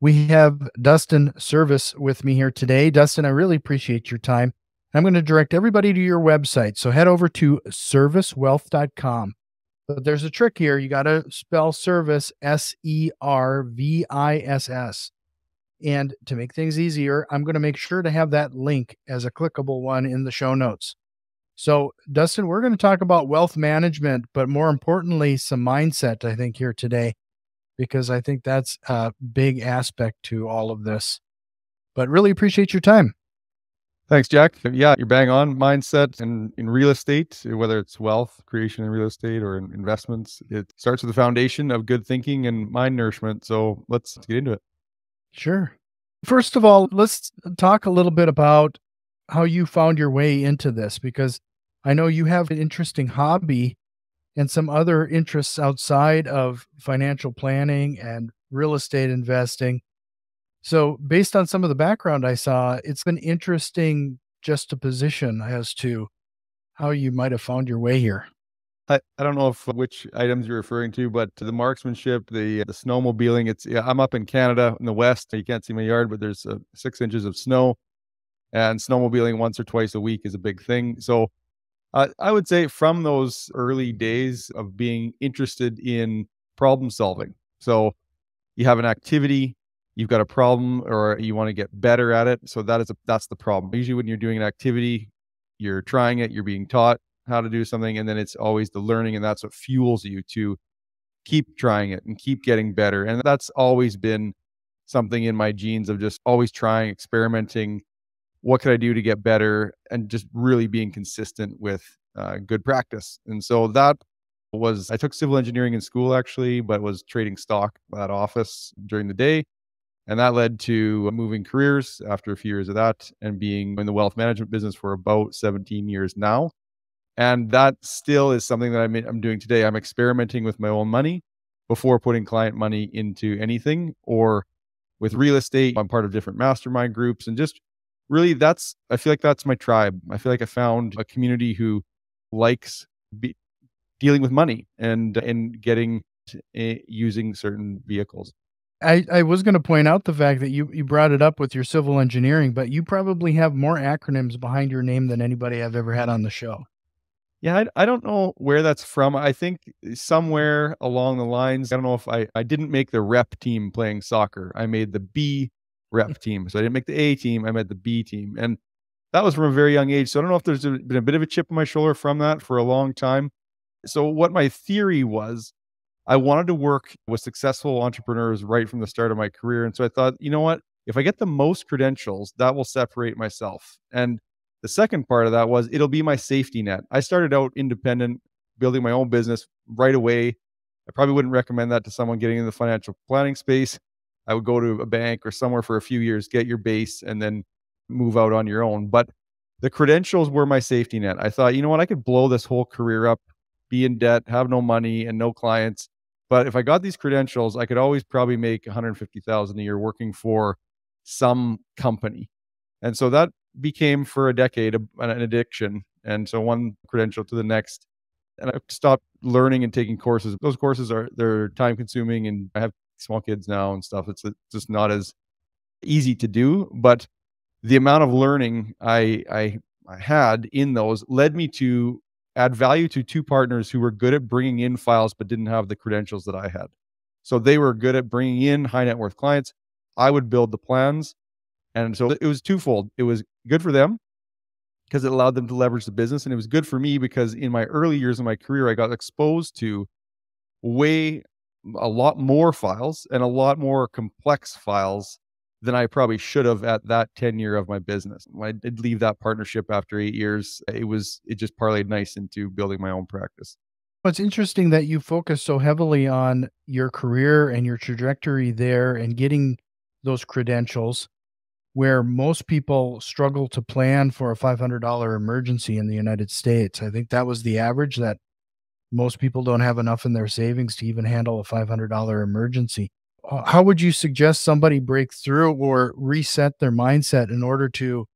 We have Dustin Serviss with me here today. Dustin, I really appreciate your time. I'm going to direct everybody to your website. So head over to servicewealth.com. But there's a trick here. You got to spell service S E R V I S S. And to make things easier, I'm going to make sure to have that link as a clickable one in the show notes. So, Dustin, we're going to talk about wealth management, but more importantly, some mindset, I think, here today, because I think that's a big aspect to all of this. But really appreciate your time. Thanks, Jack. Yeah, you're bang on. Mindset and in real estate, whether it's wealth creation in real estate or in investments, it starts with the foundation of good thinking and mind nourishment. So let's get into it. Sure. First of all, let's talk a little bit about how you found your way into this because I know you have an interesting hobby and some other interests outside of financial planning and real estate investing. So, based on some of the background I saw, it's an interesting juxtaposition as to how you might have found your way here. I, I don't know if which items you're referring to, but to the marksmanship, the the snowmobiling. It's yeah, I'm up in Canada in the west. You can't see my yard, but there's uh, six inches of snow, and snowmobiling once or twice a week is a big thing. So, uh, I would say from those early days of being interested in problem solving. So, you have an activity you've got a problem or you want to get better at it. So that is a, that's the problem. Usually when you're doing an activity, you're trying it, you're being taught how to do something, and then it's always the learning, and that's what fuels you to keep trying it and keep getting better. And that's always been something in my genes of just always trying, experimenting. What could I do to get better? And just really being consistent with uh, good practice. And so that was, I took civil engineering in school actually, but was trading stock at office during the day. And that led to moving careers after a few years of that and being in the wealth management business for about 17 years now. And that still is something that I'm, I'm doing today. I'm experimenting with my own money before putting client money into anything or with real estate. I'm part of different mastermind groups and just really that's, I feel like that's my tribe. I feel like I found a community who likes be, dealing with money and, and getting to, uh, using certain vehicles. I, I was going to point out the fact that you, you brought it up with your civil engineering, but you probably have more acronyms behind your name than anybody I've ever had on the show. Yeah, I, I don't know where that's from. I think somewhere along the lines, I don't know if I, I didn't make the rep team playing soccer. I made the B rep mm. team. So I didn't make the A team, I made the B team. And that was from a very young age. So I don't know if there's been a bit of a chip on my shoulder from that for a long time. So what my theory was I wanted to work with successful entrepreneurs right from the start of my career. And so I thought, you know what? If I get the most credentials, that will separate myself. And the second part of that was it'll be my safety net. I started out independent, building my own business right away. I probably wouldn't recommend that to someone getting in the financial planning space. I would go to a bank or somewhere for a few years, get your base, and then move out on your own. But the credentials were my safety net. I thought, you know what? I could blow this whole career up, be in debt, have no money and no clients, but if I got these credentials, I could always probably make 150,000 a year working for some company. And so that became for a decade an addiction. And so one credential to the next. And I stopped learning and taking courses. Those courses are they're time consuming and I have small kids now and stuff. It's uh, just not as easy to do. But the amount of learning I I, I had in those led me to add value to two partners who were good at bringing in files but didn't have the credentials that I had. So they were good at bringing in high net worth clients. I would build the plans. And so it was twofold. It was good for them because it allowed them to leverage the business. And it was good for me because in my early years of my career, I got exposed to way a lot more files and a lot more complex files than I probably should have at that tenure of my business. When I did leave that partnership after eight years, it was it just parlayed nice into building my own practice. Well, it's interesting that you focus so heavily on your career and your trajectory there and getting those credentials where most people struggle to plan for a $500 emergency in the United States. I think that was the average that most people don't have enough in their savings to even handle a $500 emergency. Uh, how would you suggest somebody break through or reset their mindset in order to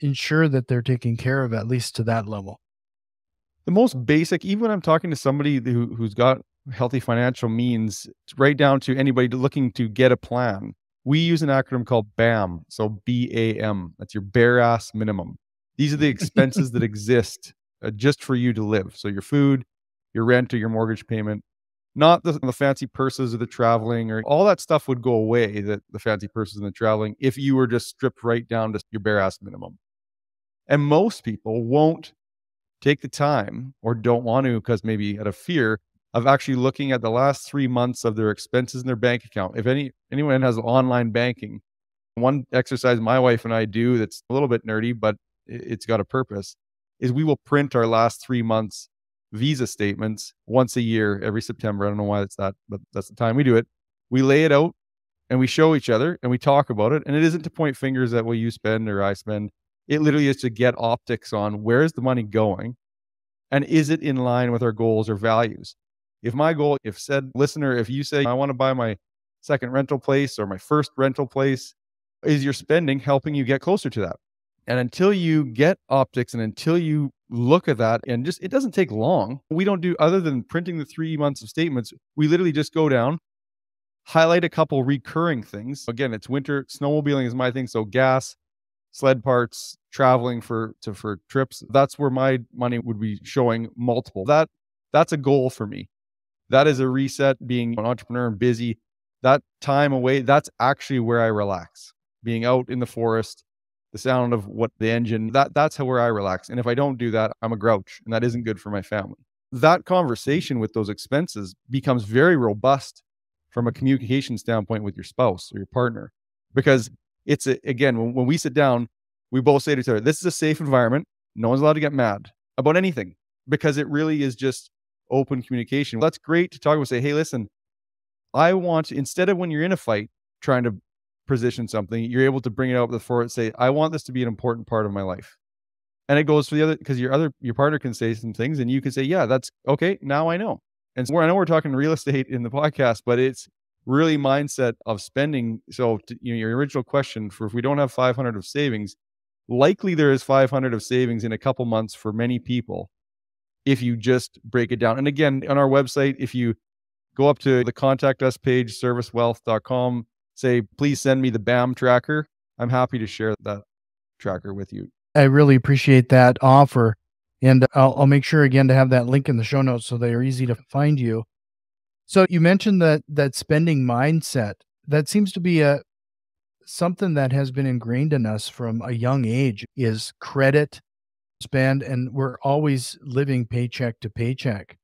ensure that they're taken care of at least to that level? The most basic, even when I'm talking to somebody who, who's got healthy financial means, right down to anybody looking to get a plan. we use an acronym called BAM. So B A M. That's your bare ass minimum. These are the expenses that exist uh, just for you to live. So your food, your rent, or your mortgage payment, not the, the fancy purses or the traveling or all that stuff would go away, that the fancy purses and the traveling, if you were just stripped right down to your bare ass minimum. And most people won't take the time or don't want to because maybe out of fear of actually looking at the last three months of their expenses in their bank account. If any anyone has online banking, one exercise my wife and I do that's a little bit nerdy, but it's got a purpose, is we will print our last three months visa statements once a year every September. I don't know why it's that, but that's the time we do it. We lay it out and we show each other and we talk about it. And it isn't to point fingers at what you spend or I spend. It literally is to get optics on where is the money going and is it in line with our goals or values. If my goal, if said listener, if you say, I want to buy my second rental place or my first rental place, is your spending helping you get closer to that? And until you get optics and until you look at that, and just it doesn't take long. We don't do other than printing the three months of statements. We literally just go down, highlight a couple recurring things. Again, it's winter, snowmobiling is my thing. So gas, sled parts, traveling for to for trips. That's where my money would be showing multiple. That that's a goal for me. That is a reset. Being an entrepreneur and busy, that time away, that's actually where I relax. Being out in the forest, sound of what the engine, that that's how where I relax. And if I don't do that, I'm a grouch, and that isn't good for my family. That conversation with those expenses becomes very robust from a communication standpoint with your spouse or your partner because it's a, again when, when we sit down we both say to each other this is a safe environment no one's allowed to get mad about anything because it really is just open communication that's great to talk about say hey listen i want instead of when you're in a fight trying to position something you're able to bring it out before it say i want this to be an important part of my life and it goes for the other because your other your partner can say some things and you can say yeah that's okay now i know and so i know we're talking real estate in the podcast but it's really mindset of spending. So, to, you know, your original question for if we don't have 500 of savings, likely there is 500 of savings in a couple months for many people if you just break it down. And again, on our website, if you go up to the contact us page, servicewealth.com, say, please send me the BAM tracker. I'm happy to share that tracker with you. I really appreciate that offer. And I'll, I'll make sure again to have that link in the show notes so they are easy to find you. So you mentioned that that spending mindset. That seems to be a something that has been ingrained in us from a young age is credit spend and we're always living paycheck to paycheck.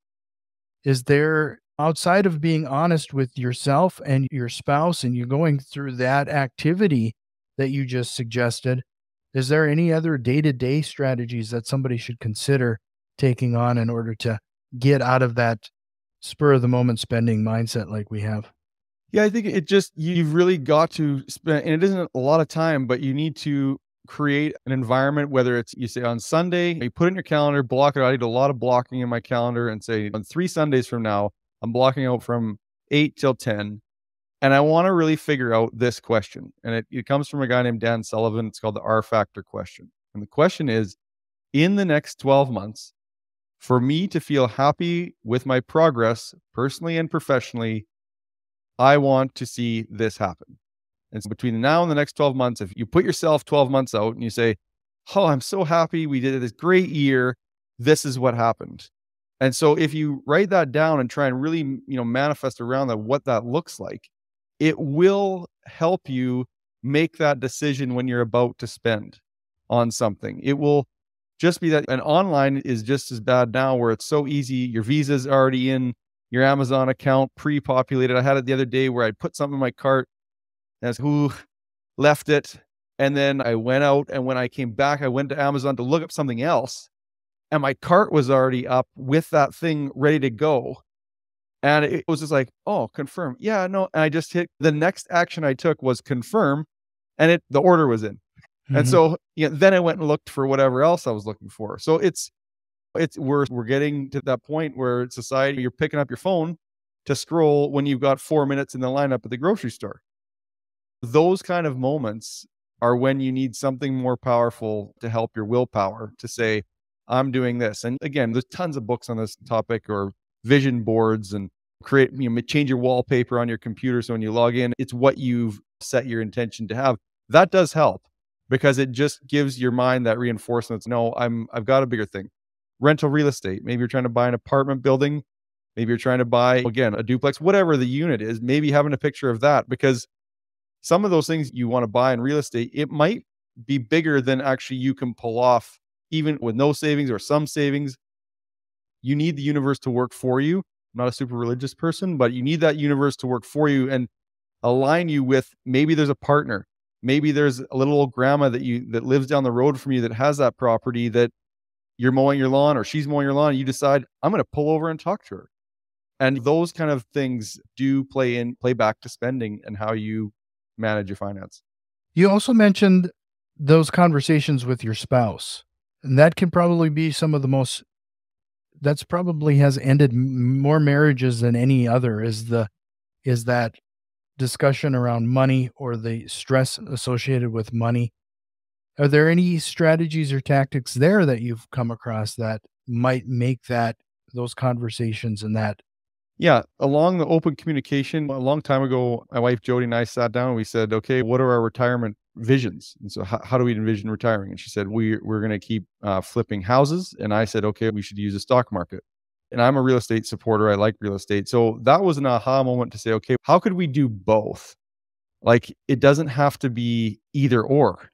Is there outside of being honest with yourself and your spouse and you're going through that activity that you just suggested, is there any other day-to-day strategies that somebody should consider taking on in order to get out of that spur of the moment spending mindset like we have? Yeah, I think it just you've really got to spend, and it isn't a lot of time, but you need to create an environment. Whether it's you say on Sunday, you put in your calendar, block it out. I do a lot of blocking in my calendar, and say on three Sundays from now, I'm blocking out from eight till ten, and I want to really figure out this question. And it, it comes from a guy named Dan Sullivan. It's called the R Factor question, and the question is, in the next 12 months, for me to feel happy with my progress personally and professionally, I want to see this happen. And so between now and the next 12 months, if you put yourself 12 months out and you say, Oh, I'm so happy we did this great year, this is what happened. And so if you write that down and try and really, you know, manifest around that what that looks like, it will help you make that decision when you're about to spend on something. It will just be that an online is just as bad now where it's so easy. Your visa's already in your Amazon account pre-populated. I had it the other day where I put something in my cart as who left it. And then I went out and when I came back, I went to Amazon to look up something else. And my cart was already up with that thing ready to go. And it was just like, oh, confirm. Yeah, no. And I just hit the next action I took was confirm. And it the order was in. Mm-hmm. And so you know, then I went and looked for whatever else I was looking for. So it's it's we're we're getting to that point where society you're picking up your phone to scroll when you've got four minutes in the lineup at the grocery store. Those kind of moments are when you need something more powerful to help your willpower to say, I'm doing this. And again, there's tons of books on this topic or vision boards and create, you know, change your wallpaper on your computer. So when you log in, it's what you've set your intention to have. That does help because it just gives your mind that reinforcement. No, I'm, I've got a bigger thing. Rental real estate. Maybe you're trying to buy an apartment building. Maybe you're trying to buy, again, a duplex, whatever the unit is, maybe having a picture of that because some of those things you want to buy in real estate, it might be bigger than actually you can pull off, even with no savings or some savings. You need the universe to work for you. I'm not a super religious person, but you need that universe to work for you and align you with maybe there's a partner. Maybe there's a little old grandma that you that lives down the road from you that has that property that you're mowing your lawn or she's mowing your lawn you decide I'm going to pull over and talk to her. And those kind of things do play in play back to spending and how you manage your finance. You also mentioned those conversations with your spouse. And that can probably be some of the most that's probably has ended more marriages than any other is the is that discussion around money or the stress associated with money. Are there any strategies or tactics there that you've come across that might make that those conversations and that yeah, along the open communication, a long time ago, my wife Jody and I sat down and we said, okay, what are our retirement visions? And so, how, how do we envision retiring? And she said, we, we're going to keep uh, flipping houses. And I said, okay, we should use the stock market. And I'm a real estate supporter. I like real estate. So, that was an aha moment to say, okay, how could we do both? Like, it doesn't have to be either or.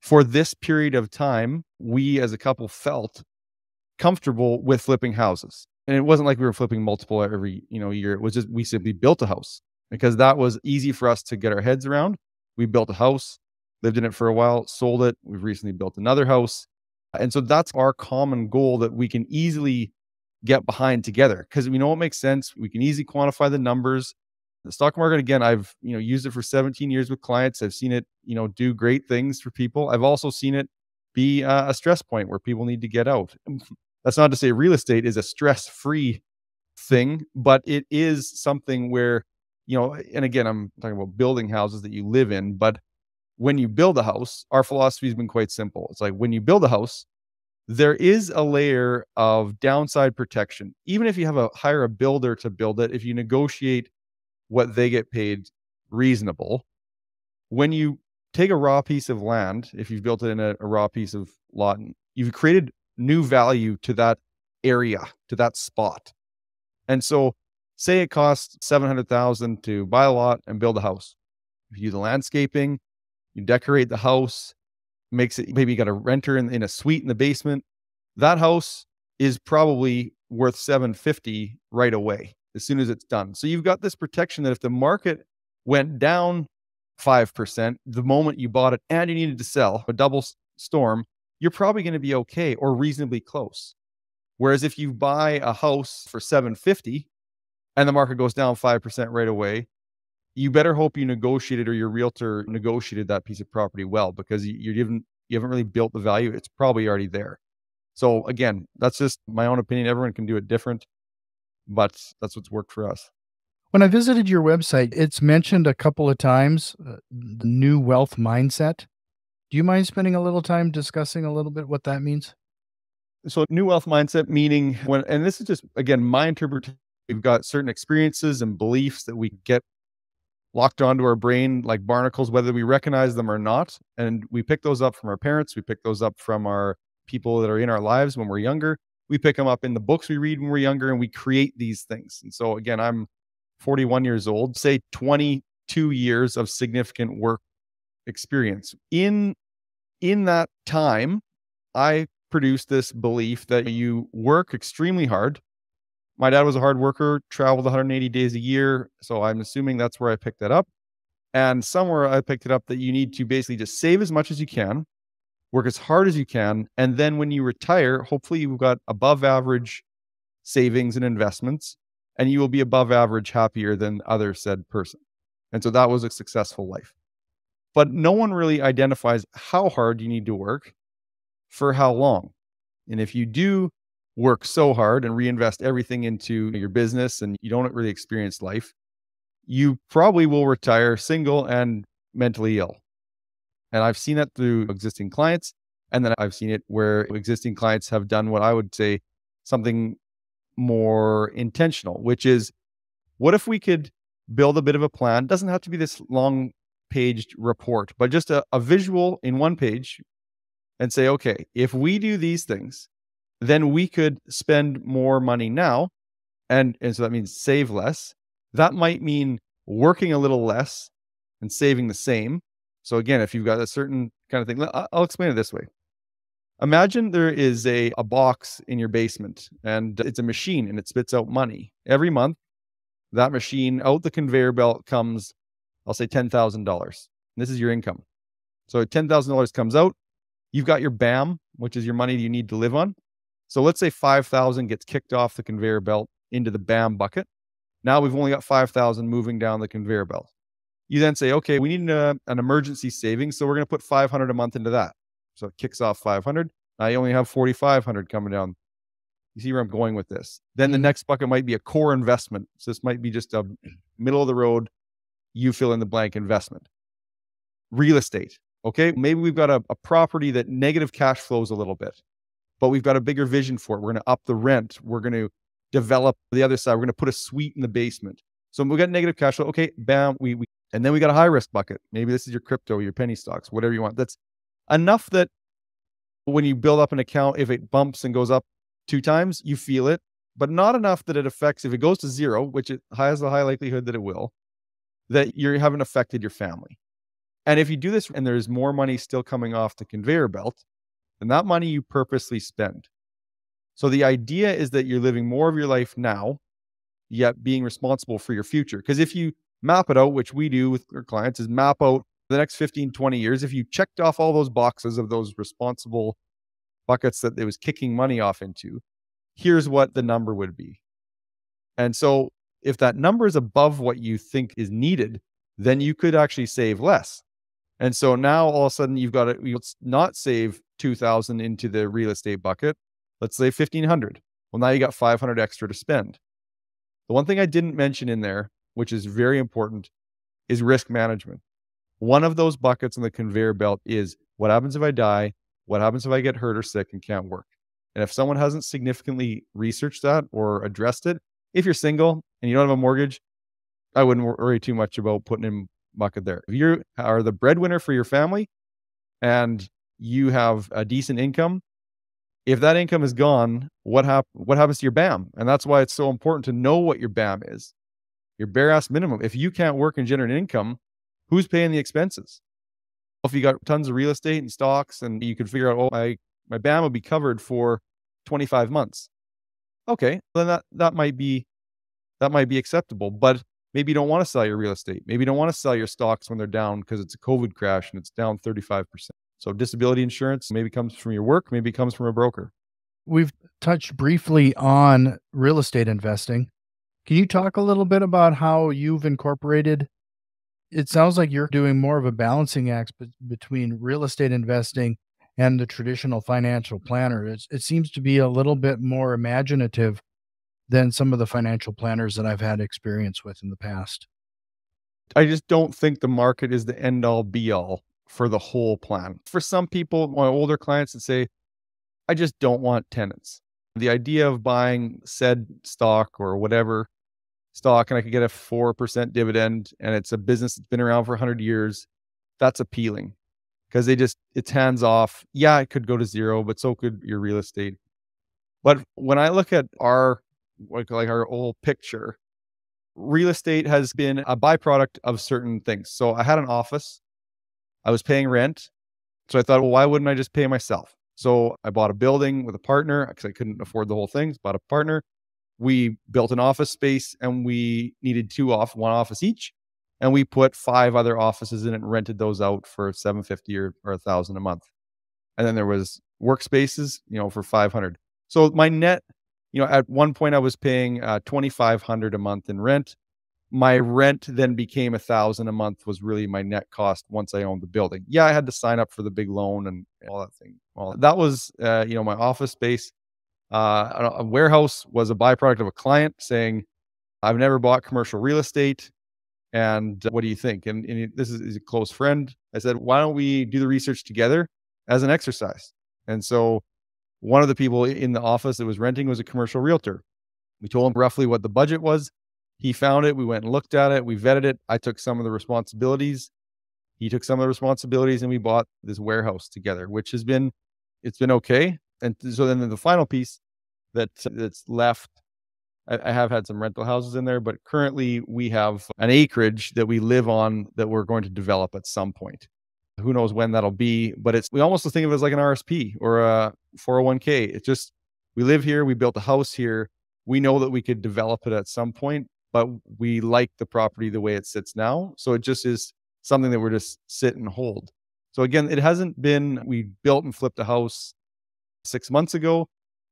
For this period of time, we as a couple felt comfortable with flipping houses and it wasn't like we were flipping multiple every you know year. It was just we simply built a house because that was easy for us to get our heads around. We built a house lived in it for a while sold it. We've recently built another house. And so that's our common goal that we can easily get behind together. Because we know what makes sense? We can easily quantify the numbers. The stock market again i've you know used it for 17 years with clients. I've seen it you know do great things for people. I've also seen it be uh, a stress point where people need to get out that's not to say real estate is a stress free thing, but it is something where, you know, and again, I'm talking about building houses that you live in, but when you build a house, our philosophy has been quite simple. It's like when you build a house, there is a layer of downside protection. Even if you have a hire a builder to build it, if you negotiate what they get paid reasonable, when you take a raw piece of land, if you've built it in a, a raw piece of lot, you've created new value to that area, to that spot. And so say it costs 700,000 to buy a lot and build a house. You do the landscaping, you decorate the house, makes it maybe you got a renter in, in a suite in the basement. That house is probably worth 750 right away as soon as it's done. So you've got this protection that if the market went down 5% the moment you bought it and you needed to sell a double storm, you're probably going to be okay or reasonably close. Whereas if you buy a house for 750 and the market goes down 5% right away, you better hope you negotiated or your realtor negotiated that piece of property well because you, haven't you haven't really built the value. It's probably already there. So again, that's just my own opinion. Everyone can do it different, but that's what's worked for us. When I visited your website, it's mentioned a couple of times uh, the new wealth mindset. Do you mind spending a little time discussing a little bit what that means? So, new wealth mindset meaning when, and this is just again my interpretation. We've got certain experiences and beliefs that we get locked onto our brain like barnacles, whether we recognize them or not. And we pick those up from our parents. We pick those up from our people that are in our lives when we're younger. We pick them up in the books we read when we're younger and we create these things. And so, again, I'm 41 years old, say 22 years of significant work experience. In in that time, I produced this belief that you work extremely hard. My dad was a hard worker, traveled 180 days a year. So I'm assuming that's where I picked that up. And somewhere I picked it up that you need to basically just save as much as you can, work as hard as you can. And then when you retire, hopefully you've got above average savings and investments, and you will be above average happier than other said person. And so that was a successful life but no one really identifies how hard you need to work for how long. And if you do work so hard and reinvest everything into your business and you don't really experience life, you probably will retire single and mentally ill. And I've seen that through existing clients. And then I've seen it where existing clients have done what I would say something more intentional, which is What if we could build a bit of a plan? Doesn't have to be this long paged report, but just a, a visual in one page and say, okay, if we do these things, then we could spend more money now. And, and so that means save less. That might mean working a little less and saving the same. So again, if you've got a certain kind of thing, I'll explain it this way. Imagine there is a, a box in your basement and it's a machine and it spits out money. Every month, that machine out the conveyor belt comes, I'll say $10,000. This is your income. So $10,000 comes out. You've got your BAM, which is your money you need to live on. So let's say 5,000 gets kicked off the conveyor belt into the BAM bucket. Now we've only got 5,000 moving down the conveyor belt. You then say, okay, we need a, an emergency savings. So we're going to put 500 a month into that. So it kicks off 500. Now you only have 4,500 coming down. You see where I'm going with this. Then the mm-hmm. next bucket might be a core investment. So this might be just a middle of the road, you fill in the blank investment. Real estate. Okay. Maybe we've got a, a property that negative cash flows a little bit, but we've got a bigger vision for it. We're going to up the rent. We're going to develop the other side. We're going to put a suite in the basement. So we've got negative cash flow. Okay. Bam. We, we, and then we got a high risk bucket. Maybe this is your crypto, your penny stocks, whatever you want. That's enough that when you build up an account, if it bumps and goes up two times, you feel it, but not enough that it affects, if it goes to zero, which it has a high likelihood that it will, that you haven't affected your family. And if you do this and there's more money still coming off the conveyor belt, then that money you purposely spend. So the idea is that you're living more of your life now, yet being responsible for your future. Because if you map it out, which we do with our clients, is map out the next 15, 20 years, if you checked off all those boxes of those responsible buckets that it was kicking money off into, here's what the number would be. And so if that number is above what you think is needed, then you could actually save less. And so now all of a sudden you've got to let's not save 2000 into the real estate bucket. Let's say 1500. Well, now you got 500 extra to spend. The one thing I didn't mention in there, which is very important, is risk management. One of those buckets on the conveyor belt is what happens if I die? What happens if I get hurt or sick and can't work? And if someone hasn't significantly researched that or addressed it, if you're single and you don't have a mortgage, I wouldn't worry too much about putting in bucket there. If you are the breadwinner for your family and you have a decent income, if that income is gone, what hap- what happens to your BAM? And that's why it's so important to know what your BAM is. Your bare ass minimum. If you can't work and generate income, who's paying the expenses? If you got tons of real estate and stocks and you can figure out, oh, my, my BAM will be covered for 25 months. Okay, then that, that might be that might be acceptable. But maybe you don't want to sell your real estate. Maybe you don't want to sell your stocks when they're down because it's a COVID crash and it's down 35%. So disability insurance maybe comes from your work, maybe comes from a broker. We've touched briefly on real estate investing. Can you talk a little bit about how you've incorporated it sounds like you're doing more of a balancing act be- between real estate investing and the traditional financial planner. It's, it seems to be a little bit more imaginative than some of the financial planners that I've had experience with in the past. I just don't think the market is the end all be all for the whole plan. For some people, my older clients that say, I just don't want tenants. The idea of buying said stock or whatever stock and I could get a 4% dividend and it's a business that's been around for 100 years, that's appealing because they just, it's hands off. Yeah, it could go to zero, but so could your real estate. But when I look at our, like, like our old picture, real estate has been a byproduct of certain things. So I had an office, I was paying rent. So I thought, well, why wouldn't I just pay myself? So I bought a building with a partner because I couldn't afford the whole thing. Bought a partner we built an office space and we needed two off one office each and we put five other offices in it and rented those out for 750 or, or a thousand a month and then there was workspaces you know for 500 so my net you know at one point i was paying uh, 2500 a month in rent my rent then became a thousand a month was really my net cost once i owned the building yeah i had to sign up for the big loan and all that thing all that was uh, you know my office space uh, a warehouse was a byproduct of a client saying, I've never bought commercial real estate. And what do you think? And, and this is, is a close friend. I said, why don't we do the research together as an exercise? And so one of the people in the office that was renting was a commercial realtor. We told him roughly what the budget was. He found it. We went and looked at it. We vetted it. I took some of the responsibilities. He took some of the responsibilities and we bought this warehouse together, which has been, it's been okay. And so then the final piece that that's left, I, I have had some rental houses in there, but currently we have an acreage that we live on that we're going to develop at some point. Who knows when that'll be, but it's, we almost think of it as like an RSP or a 401k. It's just, we live here, we built a house here. We know that we could develop it at some point, but we like the property the way it sits now. So it just is something that we're just sit and hold. So again, it hasn't been, we built and flipped a house six months ago.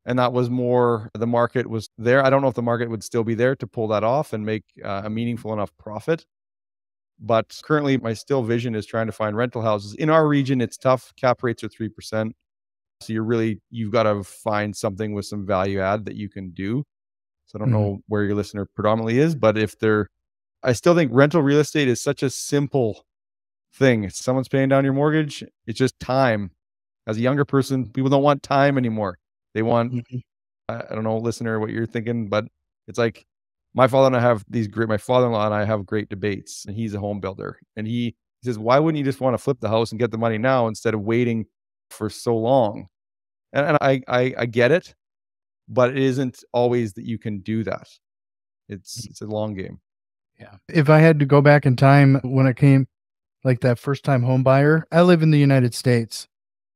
And that was more, the market was there. I don't know if the market would still be there to pull that off and make uh, a meaningful enough profit. But currently, my still vision is trying to find rental houses. In our region, it's tough. Cap rates are 3%. So you're really, you've got to find something with some value add that you can do. So I don't mm-hmm. know where your listener predominantly is, but if they're, I still think rental real estate is such a simple thing. If someone's paying down your mortgage, it's just time. As a younger person, people don't want time anymore. They want, mm-hmm. I, I don't know, listener, what you're thinking, but it's like my father and I have these great, my father in law and I have great debates, and he's a home builder. And he, he says, why wouldn't you just want to flip the house and get the money now instead of waiting for so long? And, and I, I, I get it but it isn't always that you can do that. It's mm. it's a long game. Yeah. If I had to go back in time when I came like that first time home buyer, I live in the United States.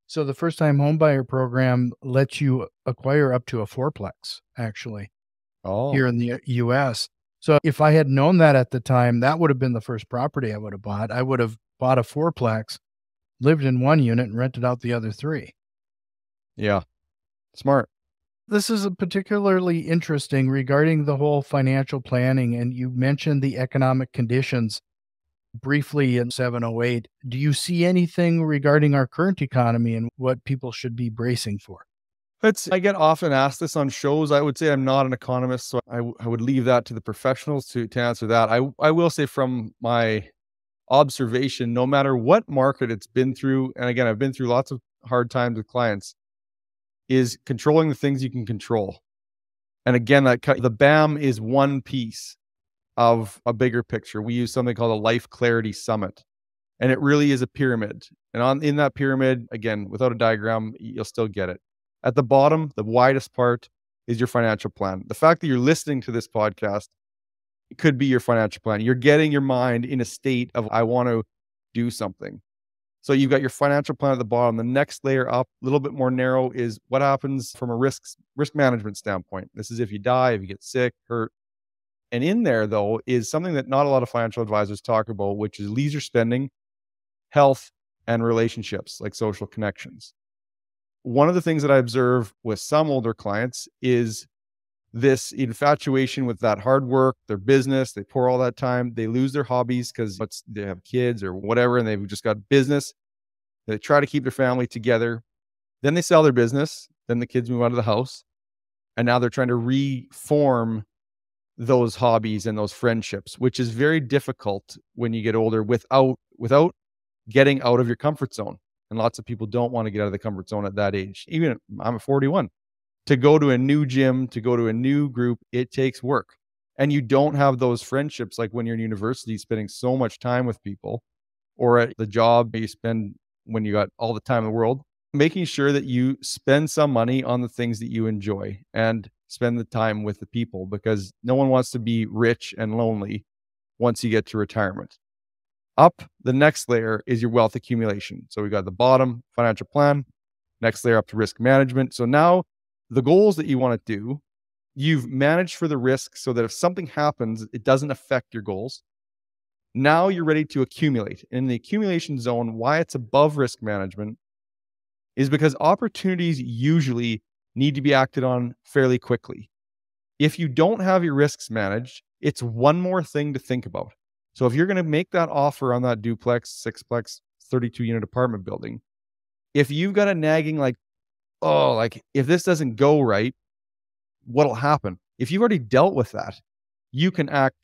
So the first time home buyer program lets you acquire up to a fourplex actually. Oh. Here in the uh, US. So if I had known that at the time, that would have been the first property I would have bought. I would have bought a fourplex, lived in one unit and rented out the other three. Yeah. Smart. This is particularly interesting regarding the whole financial planning, and you mentioned the economic conditions briefly in 708. Do you see anything regarding our current economy and what people should be bracing for? It's, I get often asked this on shows. I would say I'm not an economist, so I, I would leave that to the professionals to, to answer that. I, I will say from my observation, no matter what market it's been through, and again, I've been through lots of hard times with clients, is controlling the things you can control. And again, that the BAM is one piece of a bigger picture. We use something called a Life Clarity Summit, and it really is a pyramid. And on in that pyramid, again, without a diagram, you'll still get it. At the bottom, the widest part is your financial plan. The fact that you're listening to this podcast could be your financial plan. You're getting your mind in a state of I want to do something. So you've got your financial plan at the bottom. The next layer up, a little bit more narrow, is what happens from a risk risk management standpoint. This is if you die, if you get sick, hurt. And in there, though, is something that not a lot of financial advisors talk about, which is leisure spending, health, and relationships like social connections. One of the things that I observe with some older clients is this infatuation with that hard work, their business, they pour all that time, they lose their hobbies because they have kids or whatever, and they've just got business. They try to keep their family together. Then they sell their business. Then the kids move out of the house. And now they're trying to reform those hobbies and those friendships, which is very difficult when you get older without without getting out of your comfort zone. And lots of people don't want to get out of the comfort zone at that age. Even I'm 41 to go to a new gym, to go to a new group, it takes work. And you don't have those friendships like when you're in university, spending so much time with people, or at the job you spend when you got all the time in the world, making sure that you spend some money on the things that you enjoy and spend the time with the people because no one wants to be rich and lonely once you get to retirement. Up the next layer is your wealth accumulation. So we got the bottom financial plan, next layer up to risk management. So now the goals that you want to do, you've managed for the risk so that if something happens, it doesn't affect your goals. Now you're ready to accumulate. In the accumulation zone, why it's above risk management is because opportunities usually need to be acted on fairly quickly. If you don't have your risks managed, it's one more thing to think about. So if you're going to make that offer on that duplex, sixplex, 32 unit apartment building, if you've got a nagging like oh, like if this doesn't go right, what'll happen? If you've already dealt with that, you can act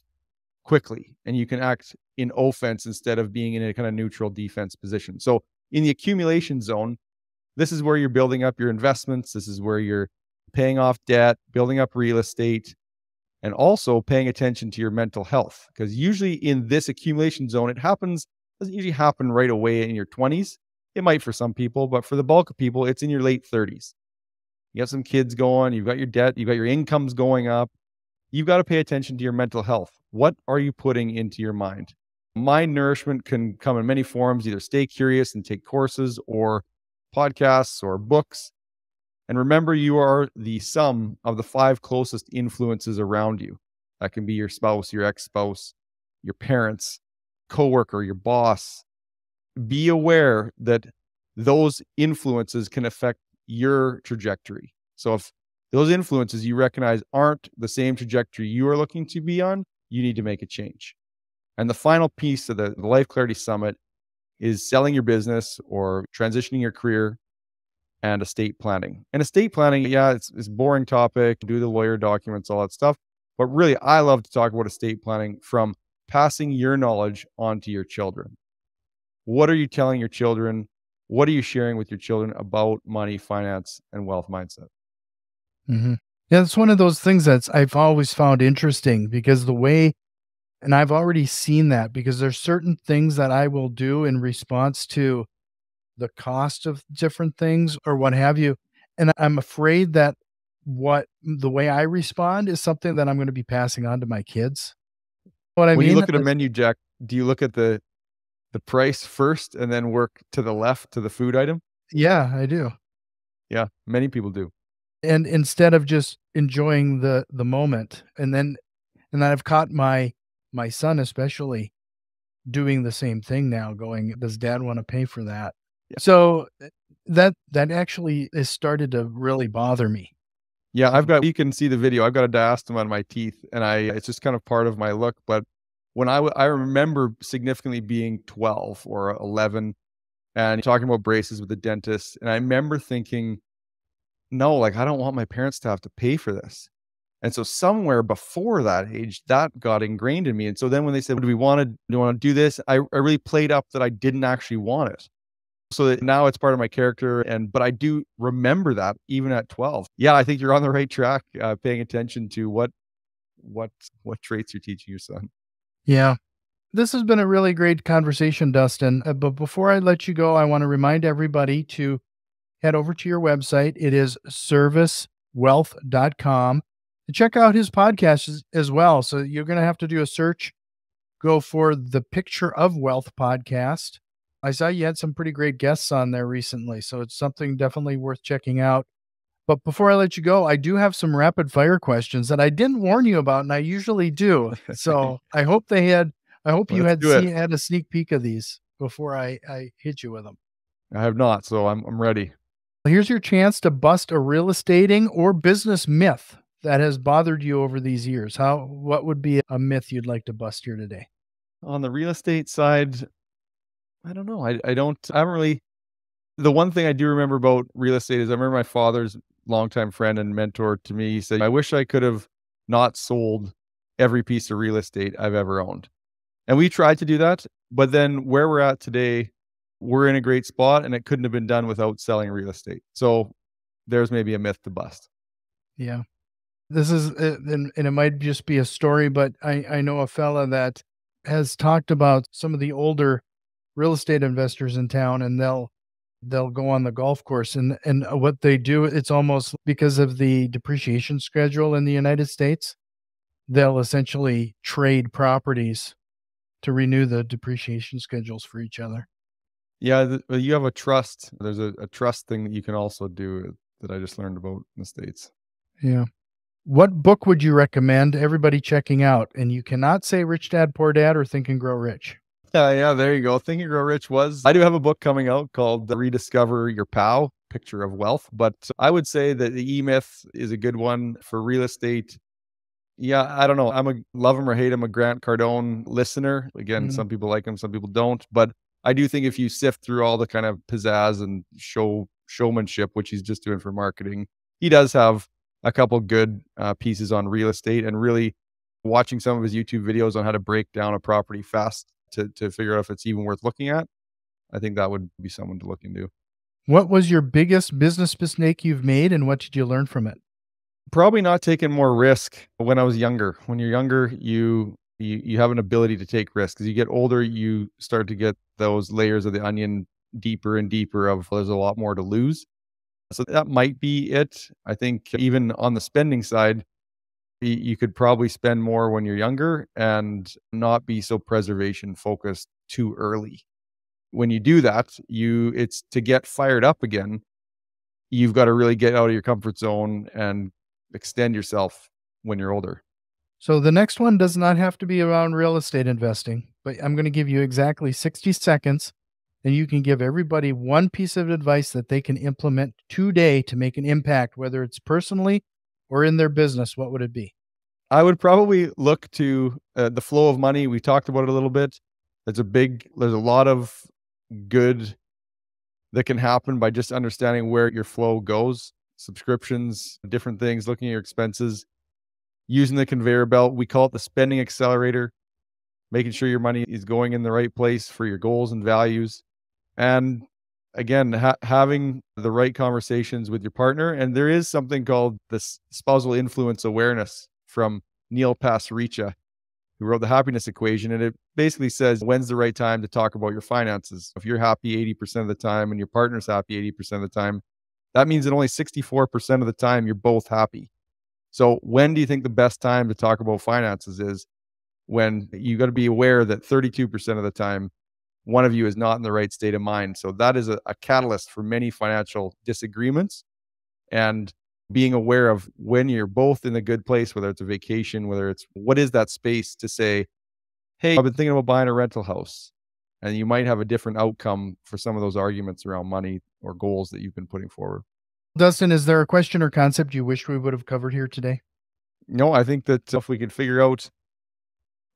quickly and you can act in offense instead of being in a kind of neutral defense position. So in the accumulation zone, this is where you're building up your investments. This is where you're paying off debt, building up real estate. And also paying attention to your mental health. Because usually in this accumulation zone, it happens, doesn't usually happen right away in your 20s. It might for some people, but for the bulk of people, it's in your late 30s. You have some kids going, you've got your debt, you've got your incomes going up. You've got to pay attention to your mental health. What are you putting into your mind? Mind nourishment can come in many forms either stay curious and take courses, or podcasts, or books. And remember, you are the sum of the five closest influences around you. That can be your spouse, your ex spouse, your parents, coworker, your boss. Be aware that those influences can affect your trajectory. So if those influences you recognize aren't the same trajectory you are looking to be on, you need to make a change. And the final piece of the, the Life Clarity Summit is selling your business or transitioning your career and estate planning. And estate planning, yeah, it's, it's boring topic, do the lawyer documents, all that stuff. But really, I love to talk about estate planning from passing your knowledge on to your children. What are you telling your children? What are you sharing with your children about money, finance, and wealth mindset? Mm-hmm. Yeah, it's one of those things that's I've always found interesting because the way, and I've already seen that because there's certain things that I will do in response to the cost of different things or what have you. And I'm afraid that what the way I respond is something that I'm going to be passing on to my kids. What I when mean, you look at a menu, Jack, do you look at the the price first and then work to the left to the food item? Yeah, I do. Yeah, many people do and instead of just enjoying the the moment and then and then i've caught my my son especially doing the same thing now going does dad want to pay for that yeah. so eh, that that actually has started to really bother me yeah i've got you can see the video i've got a diastema on my teeth and i it's just kind of part of my look but when I, I remember significantly being 12 or 11 and talking about braces with the dentist and i remember thinking no, like I don't want my parents to have to pay for this. And so somewhere before that age, that got ingrained in me. And so then when they said, "Do we want to do you want to do this?" I, I really played up that I didn't actually want it. So that now it's part of my character. And but I do remember that even at 12. Yeah, I think you're on the right track, uh, paying attention to what what what traits you're teaching your son. Yeah. This has been a really great conversation, Dustin. Uh, but before I let you go, I want to remind everybody to head over to your website. It is servicewealth.com and check out his podcast as, as well. So you're going to have to do a search, go for the Picture of Wealth podcast. I saw you had some pretty great guests on there recently. So it's something definitely worth checking out. But before I let you go, I do have some rapid fire questions that I didn't warn you about, and I usually do. So I hope they had, I hope you had seen, had a sneak peek of these before I, I hit you with them. I have not, so I'm I'm ready. Here's your chance to bust a real estating or business myth that has bothered you over these years. How what would be a myth you'd like to bust here today? On the real estate side, I don't know. I, I don't I haven't really the one thing I do remember about real estate is I remember my father's longtime friend and mentor to me. He said, I wish I could have not sold every piece of real estate I've ever owned. And we tried to do that. But then where we're at today, we're in a great spot and it couldn't have been done without selling real estate. So there's maybe a myth to bust. Yeah. This is, uh, and it might just be a story, but I, I know a fella that has talked about some of the older real estate investors in town and they'll, they'll go on the golf course and, and what they do, it's almost because of the depreciation schedule in the United States. They'll essentially trade properties to renew the depreciation schedules for each other. Yeah, you have a trust. There's a, a trust thing that you can also do that I just learned about in the States. Yeah. What book would you recommend everybody checking out? And you cannot say Rich Dad Poor Dad or Think and Grow Rich. Yeah, yeah, there you go. Think and Grow Rich was. I do have a book coming out called Rediscover Your POW, Picture of Wealth. But I would say that the E Myth is a good one for real estate. Yeah, I don't know. I'm a love him or hate him, a Grant Cardone listener. Again, mm-hmm. some people like him, some people don't. But I do think if you sift through all the kind of pizzazz and show showmanship, which he's just doing for marketing, he does have a couple good uh, pieces on real estate and really watching some of his YouTube videos on how to break down a property fast to to figure out if it's even worth looking at. I think that would be someone to look into. What was your biggest business mistake you've made and what did you learn from it? Probably not taking more risk when I was younger. When you're younger, you you you have an ability to take risks. As you get older, you start to get those layers of the onion deeper and deeper of there's a lot more to lose. So that might be it. I think even on the spending side, you could probably spend more when you're younger and not be so preservation focused too early. When you do that, you it's to get fired up again. You've got to really get out of your comfort zone and extend yourself when you're older. So the next one does not have to be around real estate investing, but I'm going to give you exactly 60 seconds and you can give everybody one piece of advice that they can implement today to make an impact, whether it's personally or in their business. What would it be? I would probably look to uh, the flow of money. We talked about it a little bit. There's a big, there's a lot of good that can happen by just understanding where your flow goes subscriptions, different things, looking at your expenses using the conveyor belt. We call it the spending accelerator, making sure your money is going in the right place for your goals and values. And again, ha- having the right conversations with your partner. And there is something called the spousal influence awareness from Neil Pasricha, who wrote the happiness equation. And it basically says when's the right time to talk about your finances. If you're happy 80% of the time and your partner's happy 80% of the time, that means that only 64% of the time you're both happy. So when do you think the best time to talk about finances is? When you got to be aware that 32% of the time, one of you is not in the right state of mind. So that is a, a catalyst for many financial disagreements. And being aware of when you're both in a good place, whether it's a vacation, whether it's what is that space to say, Hey, I've been thinking about buying a rental house. And you might have a different outcome for some of those arguments around money or goals that you've been putting forward. Dustin, is there a question or concept you wish we would have covered here today? No, I think that if we could figure out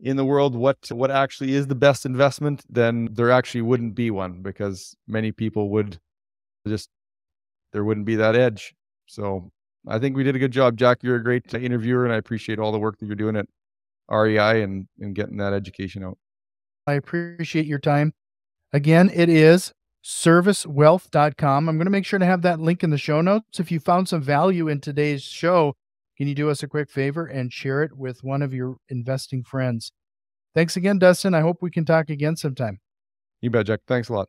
in the world what what actually is the best investment, then there actually wouldn't be one because many people would just there wouldn't be that edge. So I think we did a good job, Jack. You're a great interviewer, and I appreciate all the work that you're doing at REI and and getting that education out. I appreciate your time. Again, it is servicewealth.com. I'm going to make sure to have that link in the show notes. If you found some value in today's show, can you do us a quick favor and share it with one of your investing friends? Thanks again, Dustin. I hope we can talk again sometime. You bet, Jack. Thanks a lot.